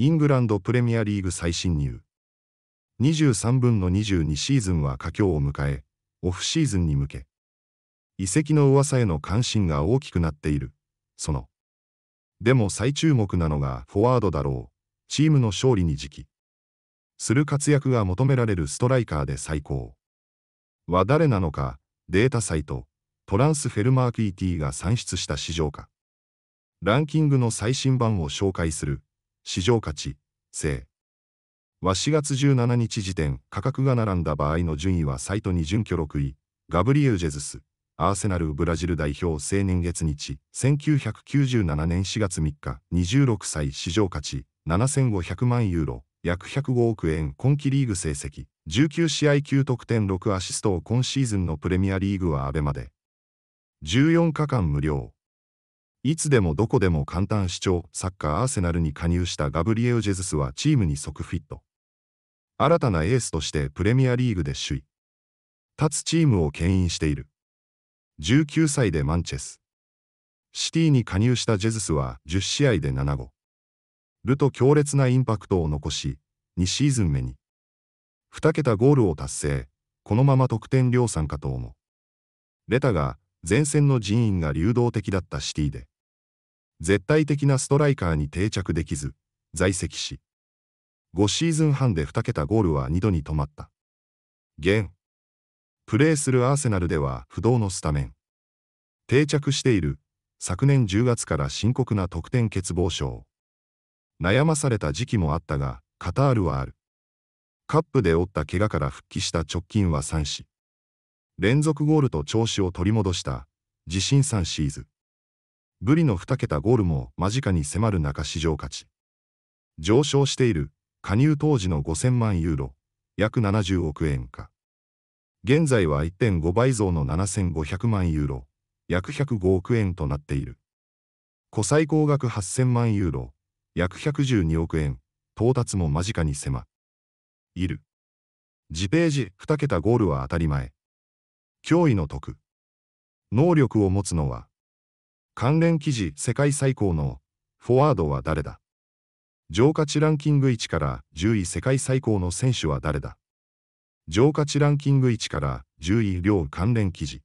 イングランドプレミアリーグ最新入。23分の22シーズンは佳境を迎え、オフシーズンに向け、移籍の噂への関心が大きくなっている。その。でも最注目なのがフォワードだろう。チームの勝利に時期。する活躍が求められるストライカーで最高。は誰なのか、データサイト、トランスフェルマーク ET が算出した市場価。ランキングの最新版を紹介する。市場価値、正。は4月17日時点、価格が並んだ場合の順位はサイトに準拠6位、ガブリエル・ジェズス、アーセナルブラジル代表青年月日、1997年4月3日、26歳市場価値、7500万ユーロ、約105億円今季リーグ成績、19試合9得点6アシストを今シーズンのプレミアリーグはアベマで、14日間無料。いつでもどこでも簡単視聴、サッカーアーセナルに加入したガブリエウ・ジェズスはチームに即フィット。新たなエースとしてプレミアリーグで首位。立つチームを牽引している。19歳でマンチェス。シティに加入したジェズスは10試合で7号。ルと強烈なインパクトを残し、2シーズン目に。2桁ゴールを達成、このまま得点量産かと思う。レタが前線の人員が流動的だったシティで、絶対的なストライカーに定着できず、在籍し、5シーズン半で2桁ゴールは2度に止まった。現、プレーするアーセナルでは不動のスタメン。定着している、昨年10月から深刻な得点欠乏症。悩まされた時期もあったが、カタールはある。カップで負った怪我から復帰した直近は3試。連続ゴールと調子を取り戻した。自信3シーズ。ブリの2桁ゴールも間近に迫る中市場価値上昇している。加入当時の5000万ユーロ。約70億円か。現在は1.5倍増の7500万ユーロ。約105億円となっている。古最高額8000万ユーロ。約112億円。到達も間近に迫いる。次ページ2桁ゴールは当たり前。脅威の徳。能力を持つのは、関連記事世界最高のフォワードは誰だ上価値ランキング1から10位世界最高の選手は誰だ上価値ランキング1から10位両関連記事。